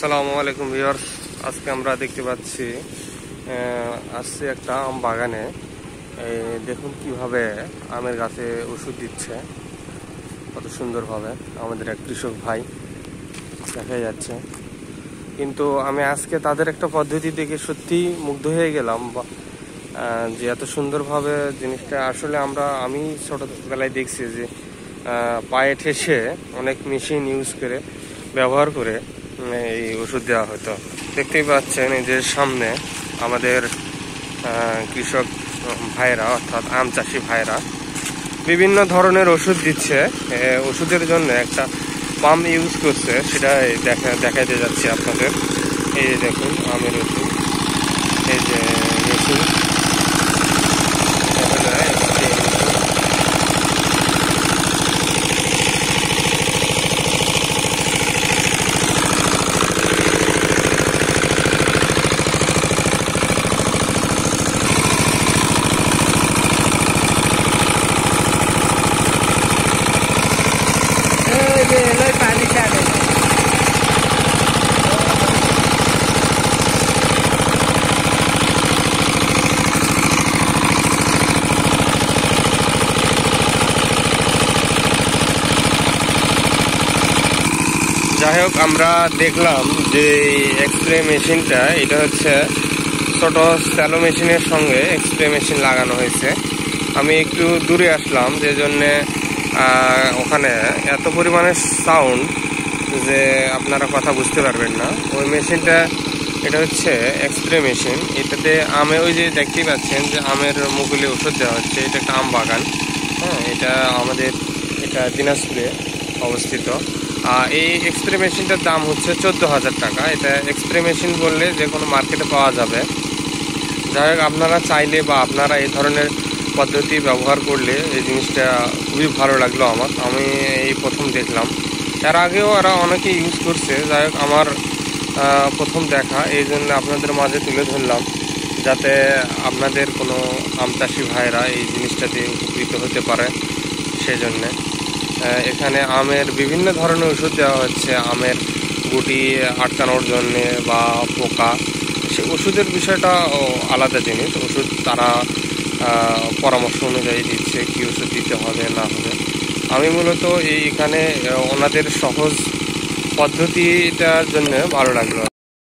আসসালামু আলাইকুম ভিউয়ার্স। আজকে আমরা দেখতে পাচ্ছি আসছে একটা আম বাগানে। দেখুন কীভাবে আমের গাছে ওষুধ দিচ্ছে। কত সুন্দরভাবে আমাদের এক কৃষক ভাই দেখা যাচ্ছে। কিন্তু আমি আজকে তাদের একটা পদ্ধতি দেখে সত্যি মুগ্ধ হয়ে গেলাম যে এত সুন্দরভাবে জিনিসটা আসলে আমরা, আমি ছোটবেলায় দেখছি যে পায়ে ঠেসে অনেক মেশিন ইউজ করে, ব্যবহার করে এই ওষুধ দেওয়া হতো। দেখতেই পাচ্ছেন এই যে সামনে আমাদের কৃষক ভাইরা অর্থাৎ আম চাষি ভাইরা বিভিন্ন ধরনের ওষুধ দিচ্ছে। ওষুধের জন্য একটা পাম্প ইউজ করছে সেটা দেখা, দেখাইতে যাচ্ছে আপনাদের। এই দেখুন, আমের ওষুধ। এই যে ওষুধ দেখা যায় এই ওষুধ। এই যে এলোই পানি ছাড়ে যাই হোক, আমরা দেখলাম যে এক্সপ্রে মেশিনটা এটা হচ্ছে ছোট স্যালো মেশিনের সঙ্গে এক্সপ্রে মেশিন লাগানো হয়েছে। আমি একটু দূরে আসলাম, যে জন্যে ওখানে এত পরিমাণে সাউন্ড যে আপনারা কথা বুঝতে পারবেন না। ওই মেশিনটা এটা হচ্ছে এক্সপ্রে মেশিন এটাতে আমে ওই যে দেখতেই পাচ্ছেন যে আমের মুকুলে ওষুধ দেওয়া হচ্ছে। এটা একটা আম বাগান। হ্যাঁ এটা আমাদের, এটা দিনাজপুরে অবস্থিত। এই এক্সপ্রে মেশিনটার দাম হচ্ছে চোদ্দ হাজার টাকা। এটা এক্সপ্রে মেশিন বললে যে কোনো মার্কেটে পাওয়া যাবে। যাই হোক, আপনারা চাইলে বা আপনারা এই ধরনের পদ্ধতি ব্যবহার করলে এই জিনিসটা খুবই ভালো লাগল আমার। আমি এই প্রথম দেখলাম। এর আগেও এরা অনেকে ইউজ করছে। যাই হোক, আমার প্রথম দেখা। এই জন্য আপনাদের মাঝে তুলে ধরলাম। যাতে আপনাদের কোনো আম চাষি ভাইরা এই জিনিসটাতে উপকৃত হতে পারে। সেই জন্যে এখানে আমের বিভিন্ন ধরনের ওষুধ দেওয়া হচ্ছে। আমের গুটি, আটকানোর জন্যে বা পোকা, সে ওষুধের বিষয়টা আলাদা জিনিস। ওষুধ তারা পরামর্শ অনুযায়ী দিচ্ছে কী ওষুধ দিতে হবে, না হবে। আমি মূলত এই এখানে ওনাদের সহজ পদ্ধতিটার জন্য ভালো লাগল।